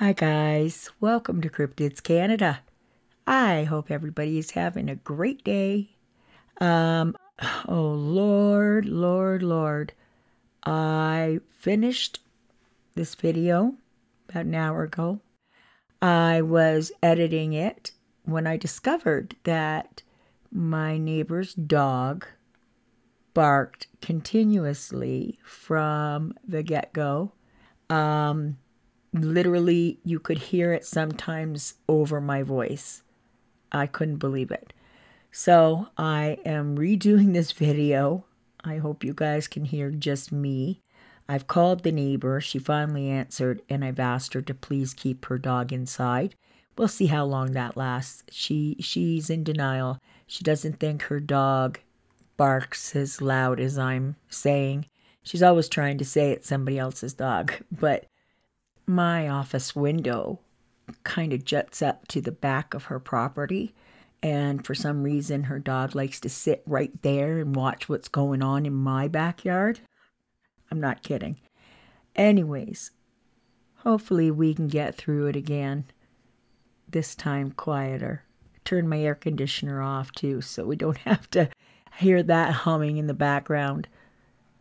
Hi, guys. Welcome to Cryptids Canada. I hope everybody is having a great day. Um, oh, Lord, Lord, Lord. I finished this video about an hour ago. I was editing it when I discovered that my neighbor's dog barked continuously from the get go. Um, literally, you could hear it sometimes over my voice. I couldn't believe it. So I am redoing this video. I hope you guys can hear just me. I've called the neighbor. She finally answered, and I've asked her to please keep her dog inside. We'll see how long that lasts. She she's in denial. She doesn't think her dog barks as loud as I'm saying. She's always trying to say it's somebody else's dog, but my office window kind of juts up to the back of her property. And for some reason, her dog likes to sit right there and watch what's going on in my backyard. I'm not kidding. Anyways, hopefully we can get through it again. This time quieter. Turn my air conditioner off too, so we don't have to hear that humming in the background.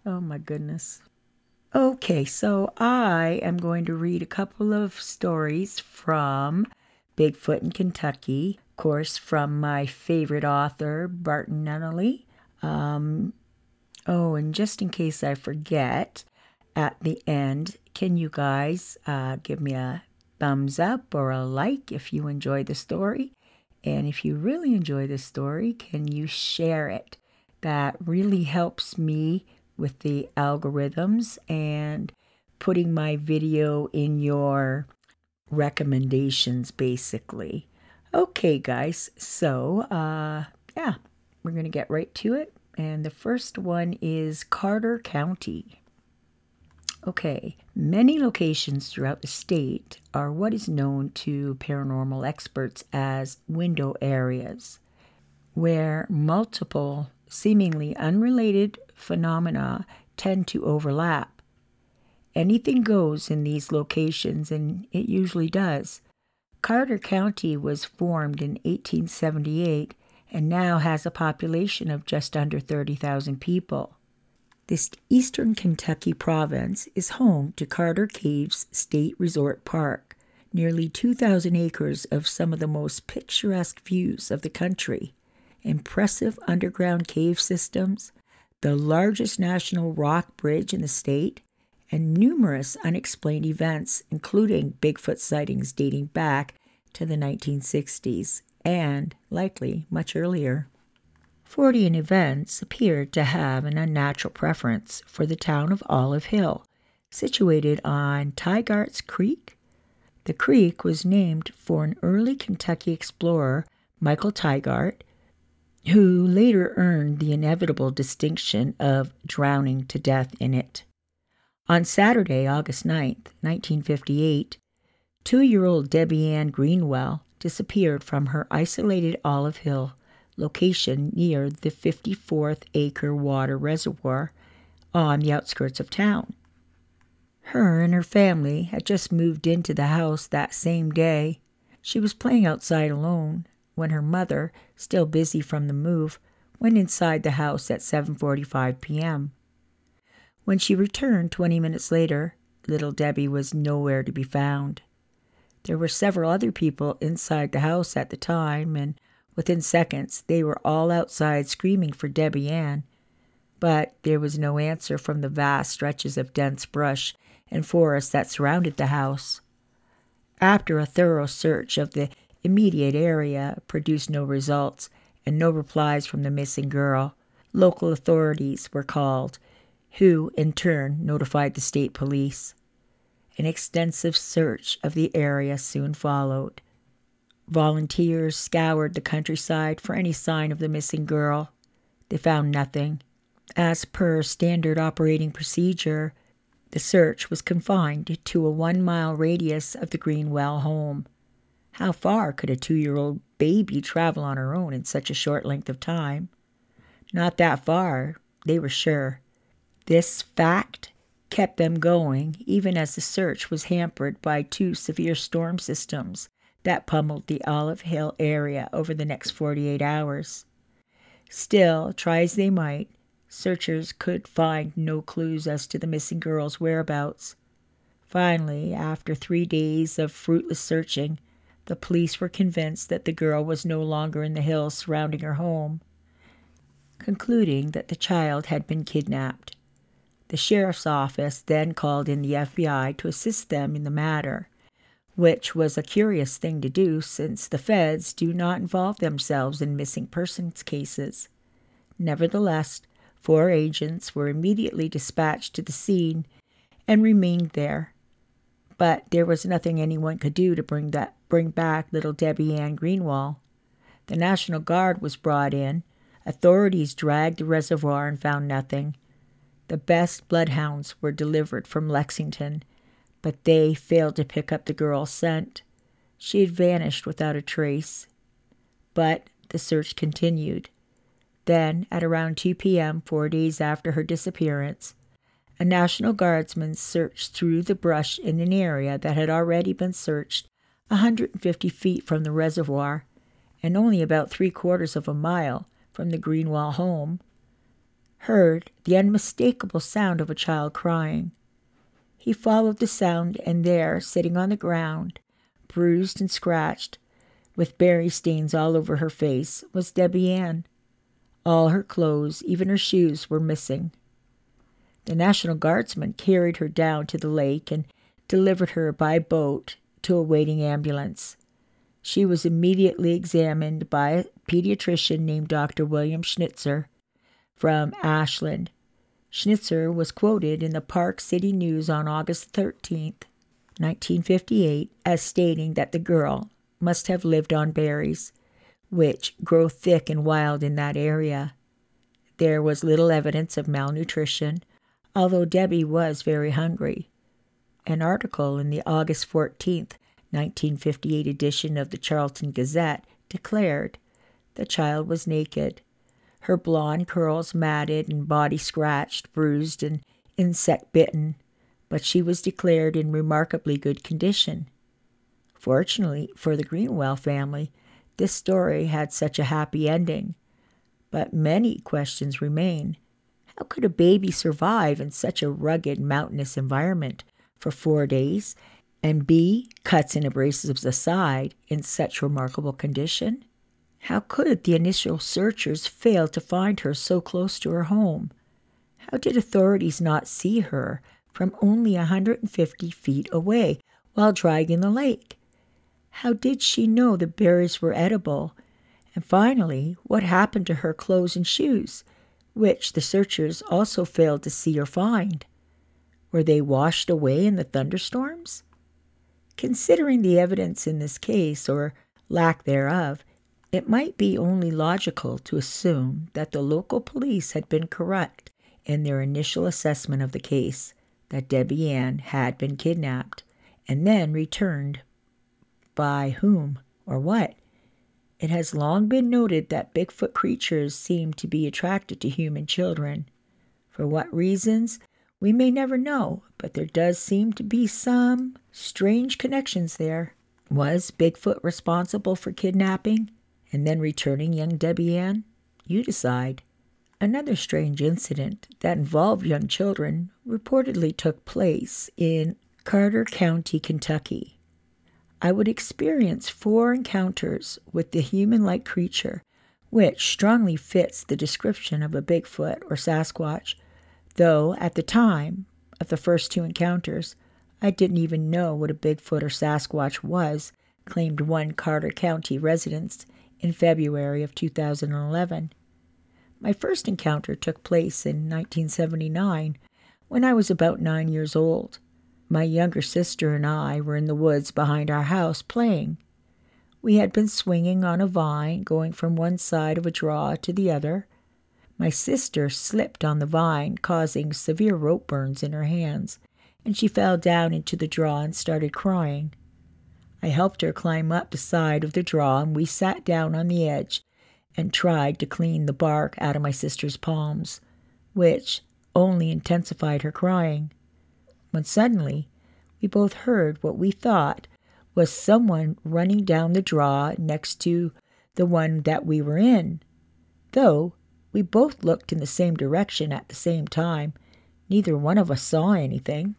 Oh my goodness. Okay, so I am going to read a couple of stories from Bigfoot in Kentucky, of course, from my favorite author, Barton Nunnelly. Um, Oh, and just in case I forget, at the end, can you guys uh, give me a thumbs up or a like if you enjoy the story? And if you really enjoy the story, can you share it? That really helps me with the algorithms and putting my video in your recommendations, basically. Okay, guys, so uh, yeah, we're going to get right to it and the first one is Carter County. Okay, many locations throughout the state are what is known to paranormal experts as window areas, where multiple seemingly unrelated phenomena tend to overlap. Anything goes in these locations, and it usually does. Carter County was formed in 1878 and now has a population of just under 30,000 people. This eastern Kentucky province is home to Carter Caves State Resort Park, nearly 2,000 acres of some of the most picturesque views of the country, impressive underground cave systems, the largest national rock bridge in the state, and numerous unexplained events, including Bigfoot sightings dating back to the 1960s and, likely, much earlier. Fortean events appeared to have an unnatural preference for the town of Olive Hill, situated on Tygart's Creek. The creek was named for an early Kentucky explorer, Michael Tygart, who later earned the inevitable distinction of drowning to death in it. On Saturday, August 9, 1958, two year old Debbie Ann Greenwell disappeared from her isolated Olive Hill location near the 54th acre water reservoir on the outskirts of town. Her and her family had just moved into the house that same day. She was playing outside alone when her mother, still busy from the move, went inside the house at 7:45 p.m. When she returned 20 minutes later, little Debbie was nowhere to be found. There were several other people inside the house at the time, and within seconds they were all outside screaming for Debbie Ann. But there was no answer from the vast stretches of dense brush and forest that surrounded the house. After a thorough search of the immediate area produced no results and no replies from the missing girl, local authorities were called, who in turn notified the state police. An extensive search of the area soon followed. Volunteers scoured the countryside for any sign of the missing girl. They found nothing. As per standard operating procedure, the search was confined to a one mile radius of the Greenwell home. How far could a two year old baby travel on her own in such a short length of time? Not that far, they were sure. This fact kept them going even as the search was hampered by two severe storm systems that pummeled the Olive Hill area over the next 48 hours. Still, try as they might, searchers could find no clues as to the missing girl's whereabouts. Finally, after three days of fruitless searching, the police were convinced that the girl was no longer in the hills surrounding her home, concluding that the child had been kidnapped. The sheriff's office then called in the FBI to assist them in the matter, which was a curious thing to do since the feds do not involve themselves in missing persons cases. Nevertheless, four agents were immediately dispatched to the scene and remained there. But there was nothing anyone could do to bring that bring back little Debbie Ann Greenwell. The National Guard was brought in. Authorities dragged the reservoir and found nothing. The best bloodhounds were delivered from Lexington, but they failed to pick up the girl's scent. She had vanished without a trace. But the search continued. Then, at around 2 p.m., four days after her disappearance, a National Guardsman searched through the brush in an area that had already been searched 150 feet from the reservoir and only about three quarters of a mile from the Greenwell home, heard the unmistakable sound of a child crying. He followed the sound, and there, sitting on the ground, bruised and scratched, with berry stains all over her face, was Debbie Ann. All her clothes, even her shoes, were missing. The National Guardsman carried her down to the lake and delivered her by boat to a waiting ambulance. She was immediately examined by a pediatrician named Dr. William Schnitzer from Ashland. Schnitzer was quoted in the Park City News on August 13, 1958, as stating that the girl must have lived on berries, which grow thick and wild in that area. There was little evidence of malnutrition, although Debbie was very hungry. An article in the August 14, 1958 edition of the Charleston Gazette declared the child was naked, her blonde curls matted and body scratched, bruised, and insect bitten, but she was declared in remarkably good condition. Fortunately for the Greenwell family, this story had such a happy ending. But many questions remain. How could a baby survive in such a rugged mountainous environment for four days, and B, cuts and abrasives aside, in such remarkable condition? How could the initial searchers fail to find her so close to her home? How did authorities not see her from only a 150 feet away while dragging the lake? How did she know the berries were edible? And finally, what happened to her clothes and shoes, which the searchers also failed to see or find? Were they washed away in the thunderstorms? Considering the evidence in this case, or lack thereof, it might be only logical to assume that the local police had been correct in their initial assessment of the case that Debbie Ann had been kidnapped and then returned. By whom or what? It has long been noted that Bigfoot creatures seem to be attracted to human children. For what reasons? We may never know, but there does seem to be some strange connections there. Was Bigfoot responsible for kidnapping and then returning young Debbie Ann? You decide. Another strange incident that involved young children reportedly took place in Carter County, Kentucky. I would experience four encounters with the human like creature, which strongly fits the description of a Bigfoot or Sasquatch though at the time of the first two encounters, I didn't even know what a Bigfoot or Sasquatch was, claimed one Carter County resident in February of 2011. My first encounter took place in 1979 when I was about nine years old. My younger sister and I were in the woods behind our house playing. We had been swinging on a vine, going from one side of a draw to the other, my sister slipped on the vine, causing severe rope burns in her hands, and she fell down into the draw and started crying. I helped her climb up the side of the draw, and we sat down on the edge and tried to clean the bark out of my sister's palms, which only intensified her crying. When suddenly we both heard what we thought was someone running down the draw next to the one that we were in. Though we both looked in the same direction at the same time, neither one of us saw anything.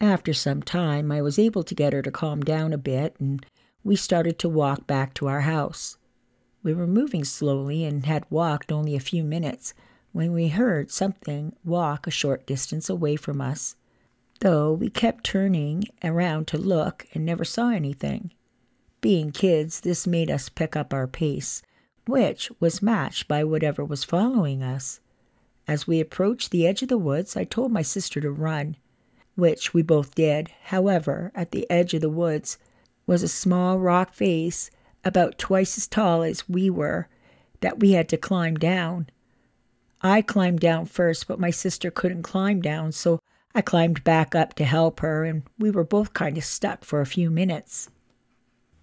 After some time, I was able to get her to calm down a bit, and we started to walk back to our house. We were moving slowly and had walked only a few minutes when we heard something walk a short distance away from us, though we kept turning around to look and never saw anything. Being kids, this made us pick up our pace, which was matched by whatever was following us. As we approached the edge of the woods, I told my sister to run which we both did. However, at the edge of the woods was a small rock face about twice as tall as we were that we had to climb down. I climbed down first, but my sister couldn't climb down, so I climbed back up to help her, and we were both kind of stuck for a few minutes.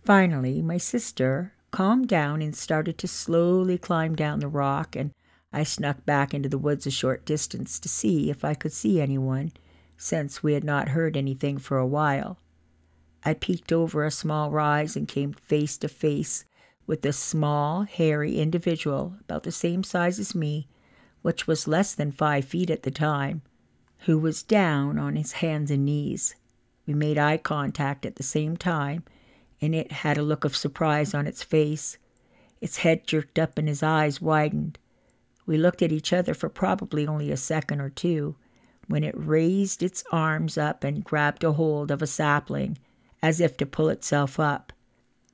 Finally, my sister calmed down and started to slowly climb down the rock, and I snuck back into the woods a short distance to see if I could see anyone since we had not heard anything for a while. I peeked over a small rise and came face to face with a small, hairy individual about the same size as me, which was less than five feet at the time, who was down on his hands and knees. We made eye contact at the same time, and it had a look of surprise on its face. Its head jerked up and his eyes widened. We looked at each other for probably only a second or two when it raised its arms up and grabbed a hold of a sapling as if to pull itself up,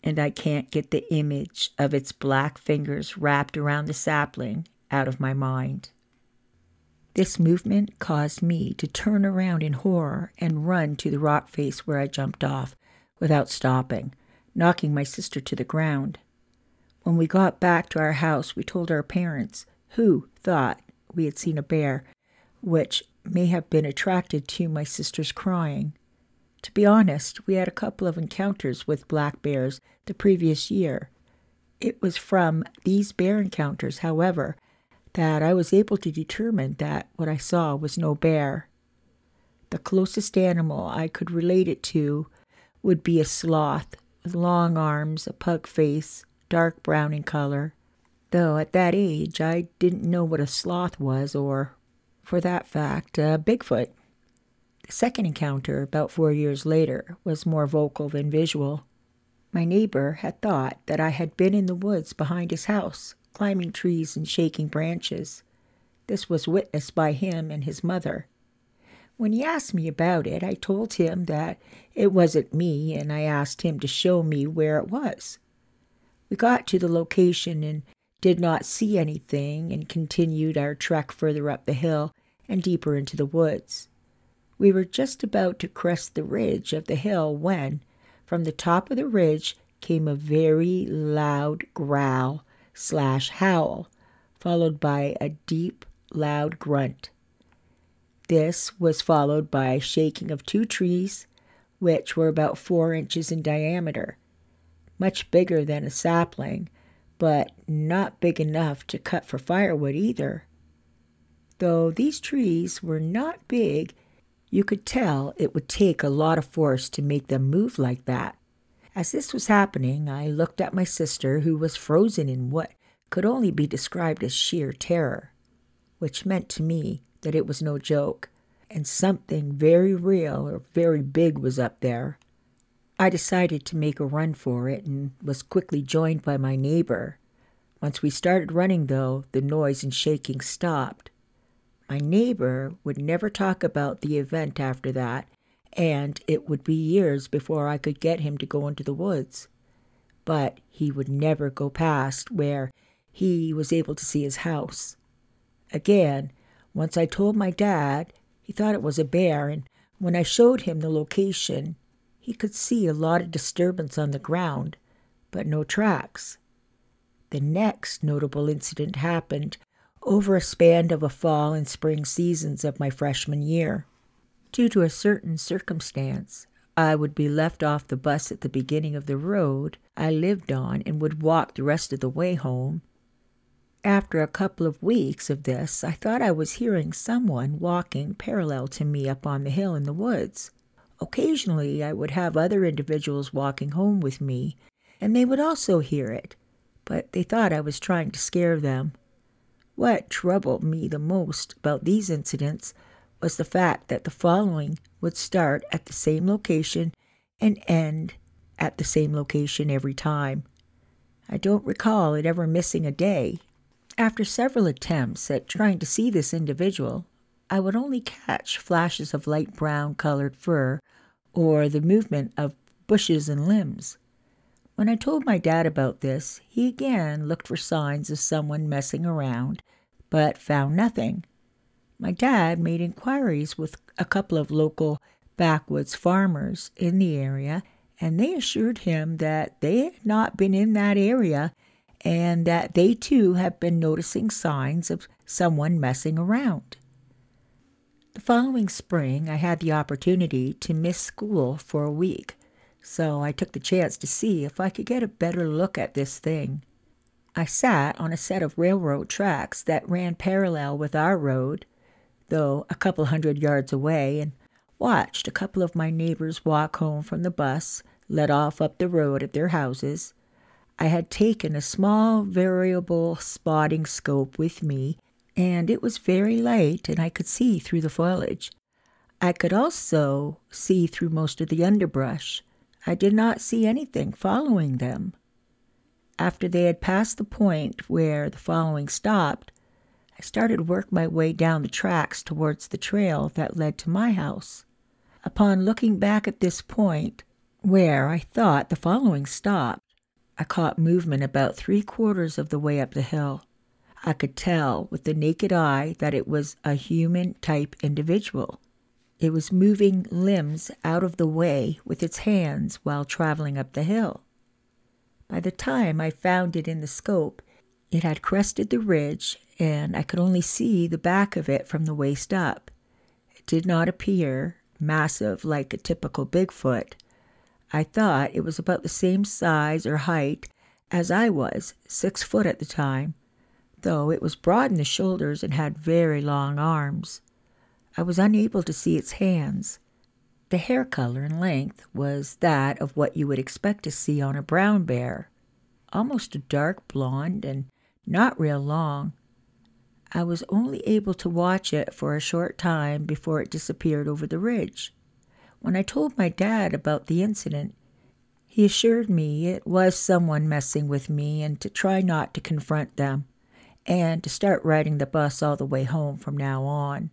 and I can't get the image of its black fingers wrapped around the sapling out of my mind. This movement caused me to turn around in horror and run to the rock face where I jumped off without stopping, knocking my sister to the ground. When we got back to our house, we told our parents, who thought we had seen a bear, which may have been attracted to my sister's crying. To be honest, we had a couple of encounters with black bears the previous year. It was from these bear encounters, however, that I was able to determine that what I saw was no bear. The closest animal I could relate it to would be a sloth with long arms, a pug face, dark brown in color. Though at that age I didn't know what a sloth was or for that fact, uh, Bigfoot. The second encounter, about four years later, was more vocal than visual. My neighbor had thought that I had been in the woods behind his house, climbing trees and shaking branches. This was witnessed by him and his mother. When he asked me about it, I told him that it wasn't me, and I asked him to show me where it was. We got to the location and did not see anything and continued our trek further up the hill and deeper into the woods. We were just about to crest the ridge of the hill when, from the top of the ridge, came a very loud growl slash howl, followed by a deep, loud grunt. This was followed by shaking of two trees, which were about four inches in diameter, much bigger than a sapling, but not big enough to cut for firewood either. Though these trees were not big, you could tell it would take a lot of force to make them move like that. As this was happening, I looked at my sister, who was frozen in what could only be described as sheer terror, which meant to me that it was no joke, and something very real or very big was up there. I decided to make a run for it and was quickly joined by my neighbor. Once we started running, though, the noise and shaking stopped. My neighbor would never talk about the event after that, and it would be years before I could get him to go into the woods. But he would never go past where he was able to see his house. Again, once I told my dad, he thought it was a bear, and when I showed him the location, he could see a lot of disturbance on the ground, but no tracks. The next notable incident happened over a span of a fall and spring seasons of my freshman year. Due to a certain circumstance, I would be left off the bus at the beginning of the road I lived on and would walk the rest of the way home. After a couple of weeks of this, I thought I was hearing someone walking parallel to me up on the hill in the woods. Occasionally, I would have other individuals walking home with me, and they would also hear it, but they thought I was trying to scare them. What troubled me the most about these incidents was the fact that the following would start at the same location and end at the same location every time. I don't recall it ever missing a day. After several attempts at trying to see this individual, I would only catch flashes of light brown colored fur or the movement of bushes and limbs. When I told my dad about this, he again looked for signs of someone messing around, but found nothing. My dad made inquiries with a couple of local backwoods farmers in the area, and they assured him that they had not been in that area and that they too have been noticing signs of someone messing around. The following spring, I had the opportunity to miss school for a week, so I took the chance to see if I could get a better look at this thing. I sat on a set of railroad tracks that ran parallel with our road, though a couple hundred yards away, and watched a couple of my neighbors walk home from the bus, let off up the road at their houses. I had taken a small variable spotting scope with me and it was very light and I could see through the foliage. I could also see through most of the underbrush. I did not see anything following them. After they had passed the point where the following stopped, started work my way down the tracks towards the trail that led to my house. Upon looking back at this point, where I thought the following stopped, I caught movement about three quarters of the way up the hill. I could tell with the naked eye that it was a human type individual. It was moving limbs out of the way with its hands while traveling up the hill. By the time I found it in the scope, it had crested the ridge, and I could only see the back of it from the waist up. It did not appear massive like a typical Bigfoot. I thought it was about the same size or height as I was, six foot at the time, though it was broad in the shoulders and had very long arms. I was unable to see its hands. The hair color and length was that of what you would expect to see on a brown bear, almost a dark blonde and not real long. I was only able to watch it for a short time before it disappeared over the ridge. When I told my dad about the incident, he assured me it was someone messing with me and to try not to confront them and to start riding the bus all the way home from now on.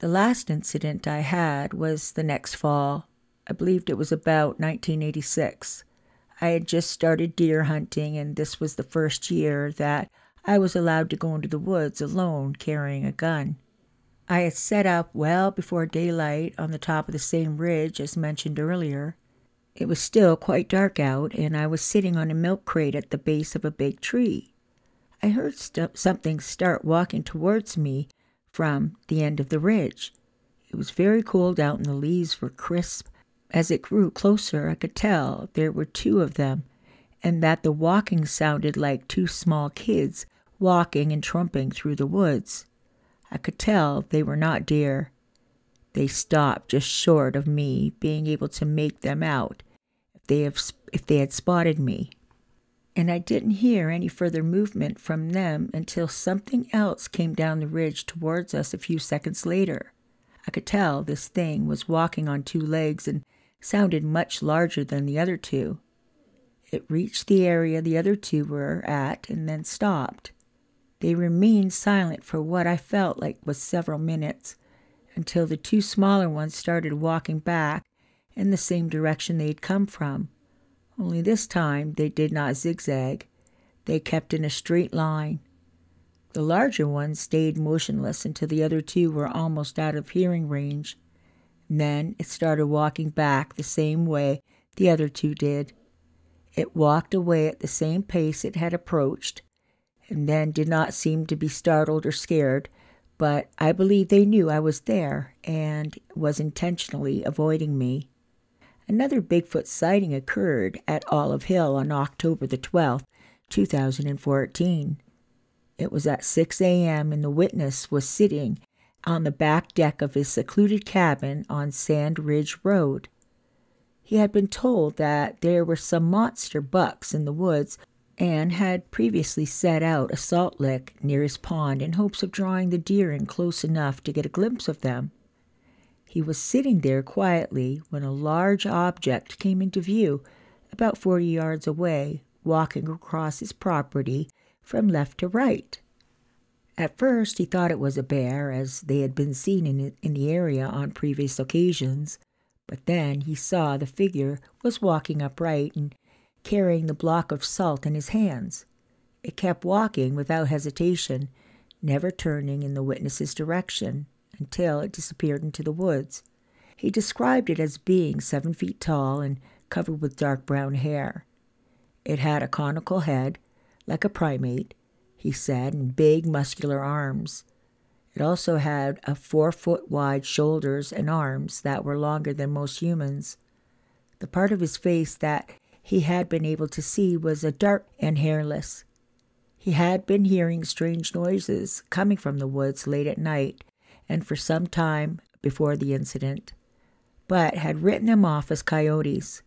The last incident I had was the next fall. I believed it was about 1986. I had just started deer hunting, and this was the first year that I was allowed to go into the woods alone carrying a gun. I had set up well before daylight on the top of the same ridge as mentioned earlier. It was still quite dark out, and I was sitting on a milk crate at the base of a big tree. I heard st- something start walking towards me from the end of the ridge. It was very cold out and the leaves were crisp. As it grew closer, I could tell there were two of them, and that the walking sounded like two small kids walking and trumping through the woods. I could tell they were not deer. They stopped just short of me being able to make them out if they, have, if they had spotted me and I didn't hear any further movement from them until something else came down the ridge towards us a few seconds later. I could tell this thing was walking on two legs and sounded much larger than the other two. It reached the area the other two were at and then stopped. They remained silent for what I felt like was several minutes until the two smaller ones started walking back in the same direction they had come from only this time they did not zigzag. They kept in a straight line. The larger one stayed motionless until the other two were almost out of hearing range. then it started walking back the same way the other two did. It walked away at the same pace it had approached, and then did not seem to be startled or scared, but I believe they knew I was there and was intentionally avoiding me. Another Bigfoot sighting occurred at Olive Hill on October the 12th, 2014. It was at 6 a.m., and the witness was sitting on the back deck of his secluded cabin on Sand Ridge Road. He had been told that there were some monster bucks in the woods and had previously set out a salt lick near his pond in hopes of drawing the deer in close enough to get a glimpse of them. He was sitting there quietly when a large object came into view about forty yards away, walking across his property from left to right. At first, he thought it was a bear, as they had been seen in, in the area on previous occasions, but then he saw the figure was walking upright and carrying the block of salt in his hands. It kept walking without hesitation, never turning in the witness's direction until it disappeared into the woods. He described it as being seven feet tall and covered with dark brown hair. It had a conical head, like a primate, he said, and big muscular arms. It also had a four foot wide shoulders and arms that were longer than most humans. The part of his face that he had been able to see was a dark and hairless. He had been hearing strange noises coming from the woods late at night and for some time before the incident, but had written them off as coyotes.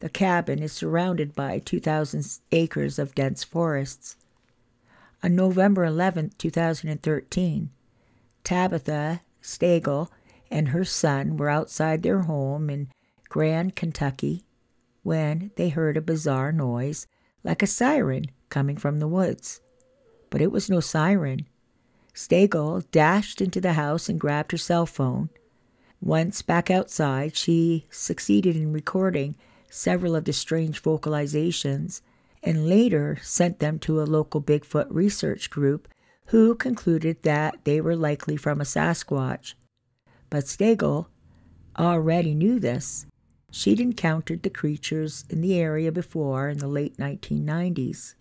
The cabin is surrounded by 2,000 acres of dense forests. On November 11, 2013, Tabitha Stagel and her son were outside their home in Grahn, Kentucky, when they heard a bizarre noise like a siren coming from the woods. But it was no siren. Stagel dashed into the house and grabbed her cell phone. Once back outside, she succeeded in recording several of the strange vocalizations and later sent them to a local Bigfoot research group who concluded that they were likely from a Sasquatch. But Stagel already knew this. She'd encountered the creatures in the area before in the late 1990s.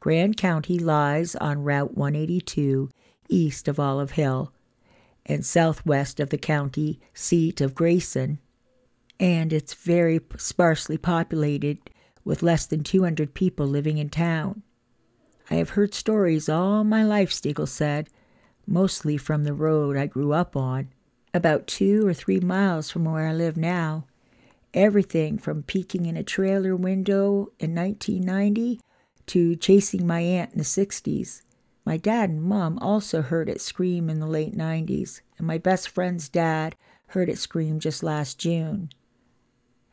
Grahn County lies on Route 182 east of Olive Hill and southwest of the county seat of Grayson, and it's very sparsely populated with less than 200 people living in town. I have heard stories all my life, Stagel said, mostly from the road I grew up on, about two or three miles from where I live now. Everything from peeking in a trailer window in 1990 to chasing my aunt in the 60s. My dad and mom also heard it scream in the late 90s, and my best friend's dad heard it scream just last June.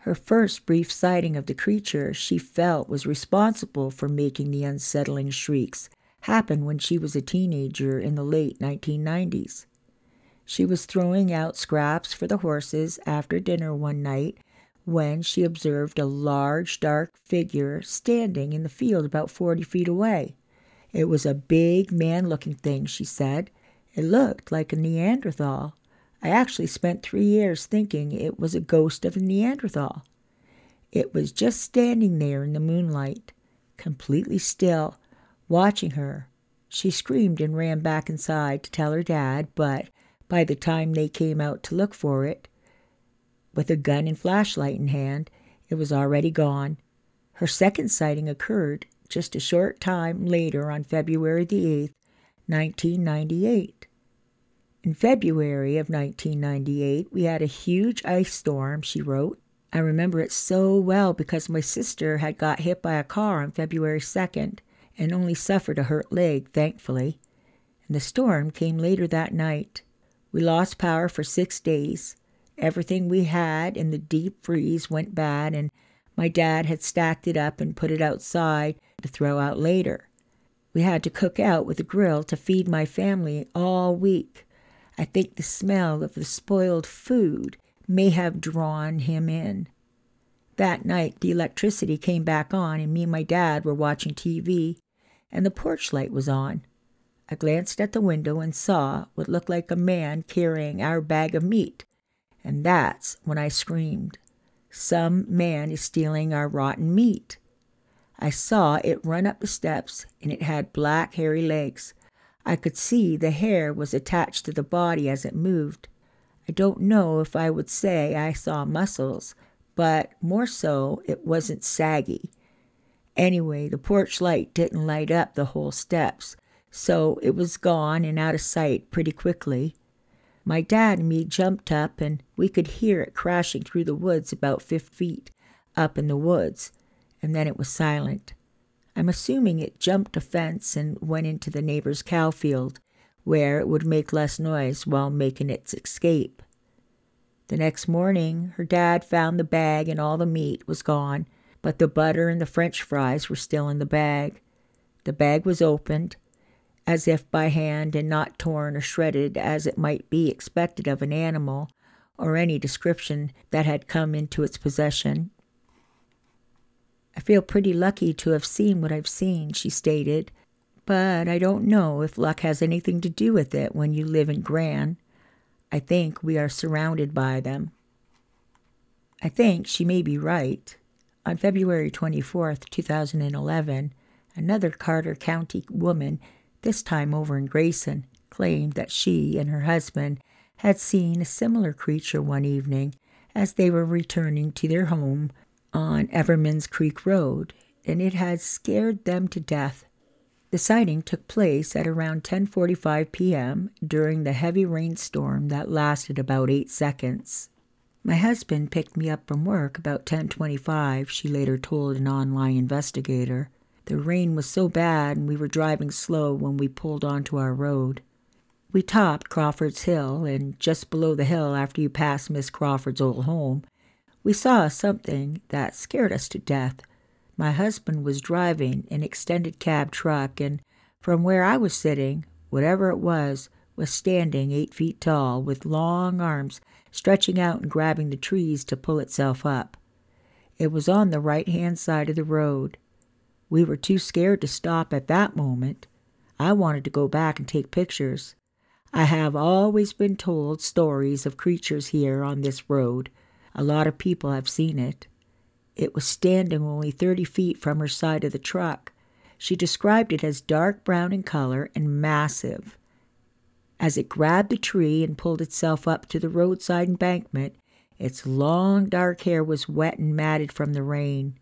Her first brief sighting of the creature she felt was responsible for making the unsettling shrieks happen when she was a teenager in the late 1990s. She was throwing out scraps for the horses after dinner one night when she observed a large dark figure standing in the field about 40 feet away. It was a big man looking thing, she said. It looked like a Neanderthal. I actually spent three years thinking it was a ghost of a Neanderthal. It was just standing there in the moonlight, completely still, watching her. She screamed and ran back inside to tell her dad, but by the time they came out to look for it, with a gun and flashlight in hand, it was already gone. Her second sighting occurred just a short time later on February the 8th, 1998. In February of 1998, we had a huge ice storm, she wrote. I remember it so well because my sister had got hit by a car on February 2nd and only suffered a hurt leg, thankfully. And the storm came later that night. We lost power for six days. Everything we had in the deep freeze went bad, and my dad had stacked it up and put it outside to throw out later. We had to cook out with a grill to feed my family all week. I think the smell of the spoiled food may have drawn him in. That night, the electricity came back on, and me and my dad were watching TV, and the porch light was on. I glanced at the window and saw what looked like a man carrying our bag of meat, and that's when I screamed. Some man is stealing our rotten meat. I saw it run up the steps, and it had black, hairy legs. I could see the hair was attached to the body as it moved. I don't know if I would say I saw muscles, but more so, it wasn't saggy. Anyway, the porch light didn't light up the whole steps, so it was gone and out of sight pretty quickly. My dad and me jumped up, and we could hear it crashing through the woods about fifty feet up in the woods, and then it was silent. I'm assuming it jumped a fence and went into the neighbor's cow field, where it would make less noise while making its escape. The next morning, her dad found the bag and all the meat was gone, but the butter and the french fries were still in the bag. The bag was opened, as if by hand and not torn or shredded as it might be expected of an animal or any description that had come into its possession. I feel pretty lucky to have seen what I've seen, she stated, but I don't know if luck has anything to do with it when you live in Grahn. I think we are surrounded by them. I think she may be right. On February 24th, 2011, another Carter County woman, this time over in Grayson, claimed that she and her husband had seen a similar creature one evening as they were returning to their home on Evermans Creek Road, and it had scared them to death. The sighting took place at around 10:45 p.m. during the heavy rainstorm that lasted about 8 seconds. My husband picked me up from work about 10:25, she later told an online investigator. The rain was so bad and we were driving slow when we pulled onto our road. We topped Crawford's Hill, and just below the hill after you pass Miss Crawford's old home, we saw something that scared us to death. My husband was driving an extended cab truck, and from where I was sitting, whatever it was, was standing eight feet tall, with long arms stretching out and grabbing the trees to pull itself up. It was on the right hand side of the road. We were too scared to stop at that moment. I wanted to go back and take pictures. I have always been told stories of creatures here on this road a lot of people have seen it. It was standing only 30 feet from her side of the truck. She described it as dark brown in color and massive. As it grabbed the tree and pulled itself up to the roadside embankment, its long dark hair was wet and matted from the rain,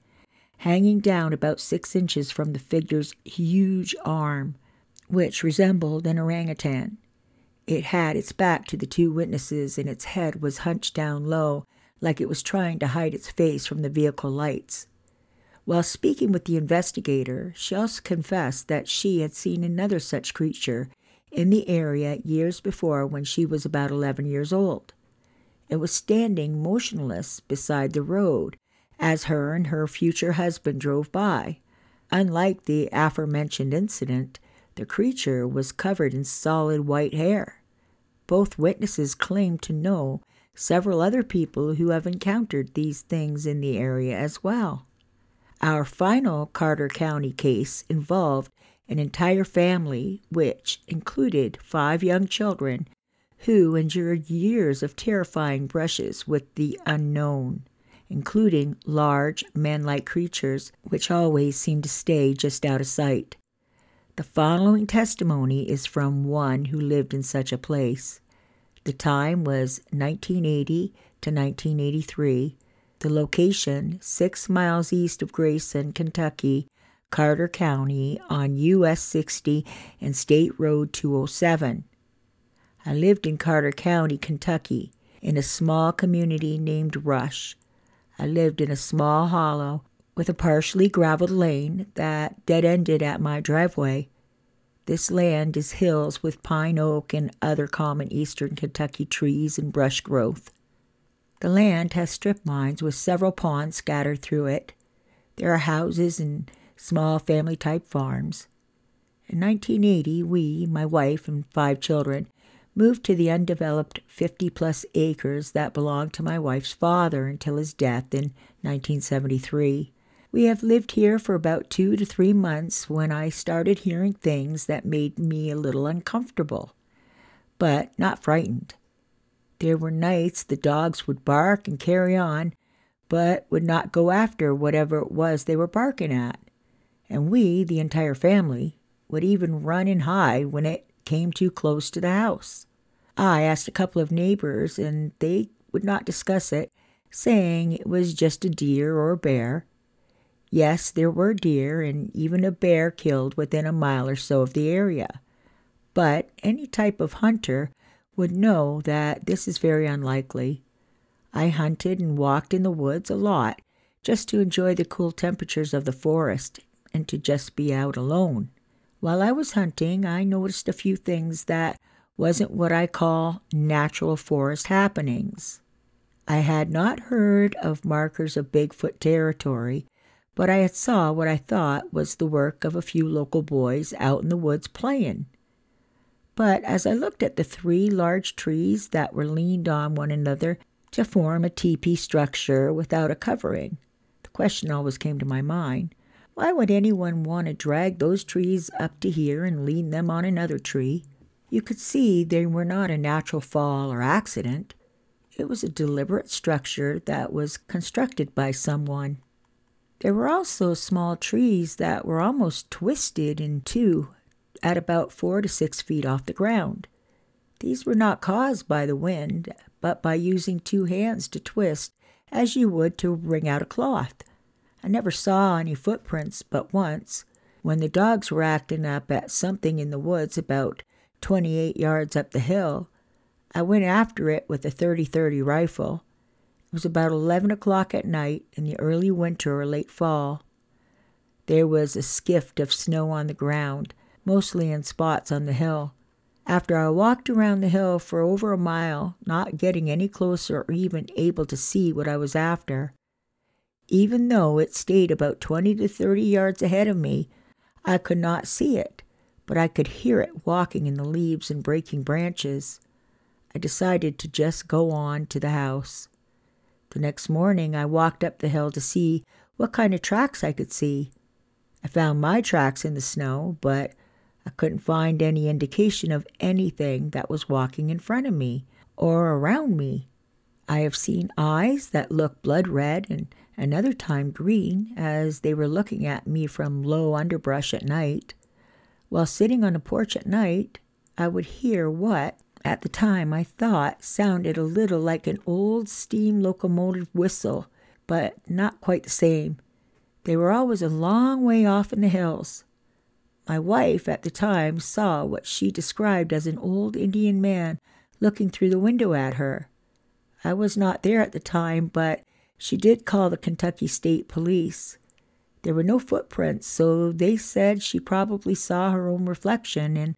hanging down about six inches from the figure's huge arm, which resembled an orangutan. It had its back to the two witnesses, and its head was hunched down low like it was trying to hide its face from the vehicle lights. While speaking with the investigator, she also confessed that she had seen another such creature in the area years before when she was about 11 years old. It was standing motionless beside the road as her and her future husband drove by. Unlike the aforementioned incident, the creature was covered in solid white hair. Both witnesses claimed to know several other people who have encountered these things in the area as well. Our final Carter County case involved an entire family, which included five young children who endured years of terrifying brushes with the unknown, including large, man like creatures which always seemed to stay just out of sight. The following testimony is from one who lived in such a place. The time was 1980 to 1983. The location, six miles east of Grayson, Kentucky, Carter County, on US 60 and State Road 207. I lived in Carter County, Kentucky, in a small community named Rush. I lived in a small hollow with a partially graveled lane that dead ended at my driveway. This land is hills with pine oak and other common eastern Kentucky trees and brush growth. The land has strip mines with several ponds scattered through it. There are houses and small family type farms. In 1980, we, my wife, and five children, moved to the undeveloped 50 plus acres that belonged to my wife's father until his death in 1973. We have lived here for about two to three months when I started hearing things that made me a little uncomfortable, but not frightened. There were nights the dogs would bark and carry on, but would not go after whatever it was they were barking at. And we, the entire family, would even run and hide when it came too close to the house. I asked a couple of neighbors, and they would not discuss it, saying it was just a deer or a bear, Yes, there were deer and even a bear killed within a mile or so of the area. But any type of hunter would know that this is very unlikely. I hunted and walked in the woods a lot just to enjoy the cool temperatures of the forest and to just be out alone. While I was hunting, I noticed a few things that wasn't what I call natural forest happenings. I had not heard of markers of Bigfoot territory, but I had saw what I thought was the work of a few local boys out in the woods playing. But as I looked at the three large trees that were leaned on one another to form a teepee structure without a covering, the question always came to my mind why would anyone want to drag those trees up to here and lean them on another tree? You could see they were not a natural fall or accident. It was a deliberate structure that was constructed by someone. There were also small trees that were almost twisted in two at about four to six feet off the ground. These were not caused by the wind, but by using two hands to twist as you would to wring out a cloth. I never saw any footprints but once, when the dogs were acting up at something in the woods about 28 yards up the hill. I went after it with a 30 30 rifle. It was about 11 o'clock at night in the early winter or late fall. There was a skift of snow on the ground, mostly in spots on the hill. After I walked around the hill for over a mile, not getting any closer or even able to see what I was after, even though it stayed about 20 to 30 yards ahead of me, I could not see it, but I could hear it walking in the leaves and breaking branches. I decided to just go on to the house. The next morning, I walked up the hill to see what kind of tracks I could see. I found my tracks in the snow, but I couldn't find any indication of anything that was walking in front of me or around me. I have seen eyes that look blood red and another time green as they were looking at me from low underbrush at night. While sitting on the porch at night, I would hear what, at the time, I thought sounded a little like an old steam locomotive whistle, but not quite the same. They were always a long way off in the hills. My wife at the time saw what she described as an old Indian man looking through the window at her. I was not there at the time, but she did call the Kentucky State Police. There were no footprints, so they said she probably saw her own reflection, and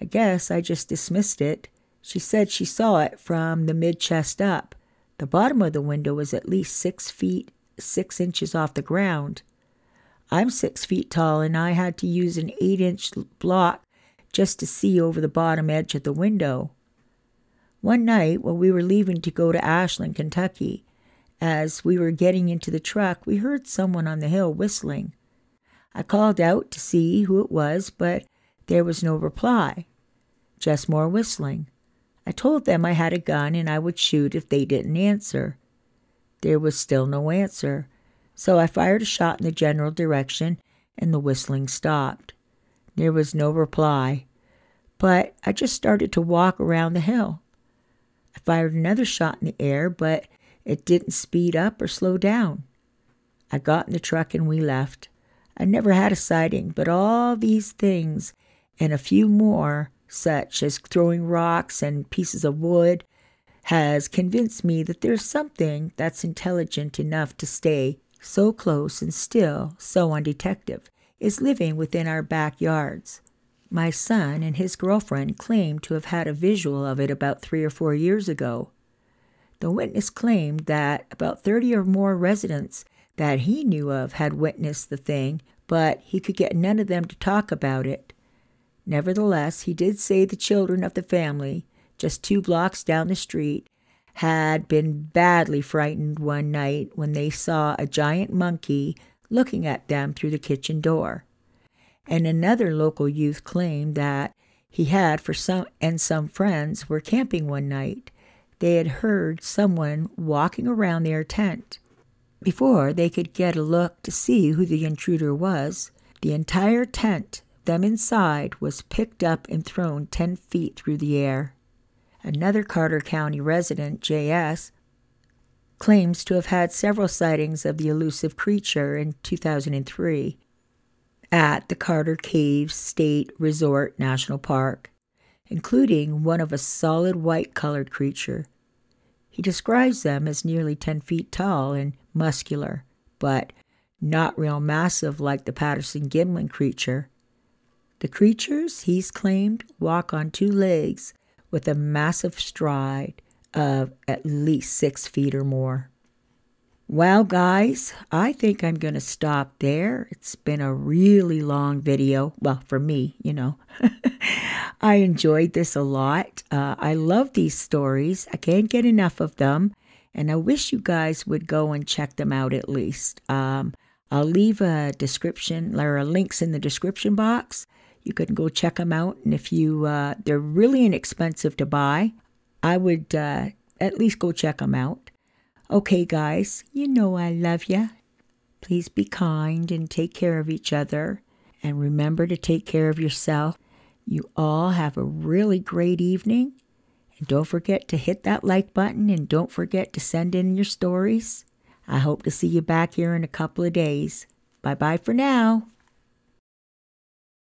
I guess I just dismissed it. She said she saw it from the mid chest up. The bottom of the window was at least six feet six inches off the ground. I'm six feet tall, and I had to use an eight inch block just to see over the bottom edge of the window. One night, while we were leaving to go to Ashland, Kentucky, as we were getting into the truck, we heard someone on the hill whistling. I called out to see who it was, but there was no reply, just more whistling. I told them I had a gun and I would shoot if they didn't answer. There was still no answer, so I fired a shot in the general direction and the whistling stopped. There was no reply, but I just started to walk around the hill. I fired another shot in the air, but it didn't speed up or slow down. I got in the truck and we left. I never had a sighting, but all these things and a few more, such as throwing rocks and pieces of wood, has convinced me that there's something that's intelligent enough to stay so close and still so undetective, is living within our backyards. My son and his girlfriend claim to have had a visual of it about three or four years ago. The witness claimed that about 30 or more residents that he knew of had witnessed the thing, but he could get none of them to talk about it. Nevertheless, he did say the children of the family, just two blocks down the street, had been badly frightened one night when they saw a giant monkey looking at them through the kitchen door and another local youth claimed that he had for some and some friends were camping one night. They had heard someone walking around their tent. Before they could get a look to see who the intruder was, the entire tent, them inside, was picked up and thrown 10 feet through the air. Another Carter County resident, J.S., claims to have had several sightings of the elusive creature in 2003 at the Carter Caves State Resort National Park, including one of a solid white colored creature. He describes them as nearly 10 feet tall and muscular, but not real massive like the Patterson Gimlin creature. The creatures, he's claimed, walk on two legs with a massive stride of at least six feet or more. Well, guys, I think I'm going to stop there. It's been a really long video. Well, for me, you know. I enjoyed this a lot. Uh, I love these stories. I can't get enough of them. And I wish you guys would go and check them out at least. Um, I'll leave a description, there are links in the description box. You can go check them out. And if you, uh, they're really inexpensive to buy, I would uh, at least go check them out. Okay, guys, you know I love you. Please be kind and take care of each other. And remember to take care of yourself. You all have a really great evening. And don't forget to hit that like button and don't forget to send in your stories. I hope to see you back here in a couple of days. Bye bye for now.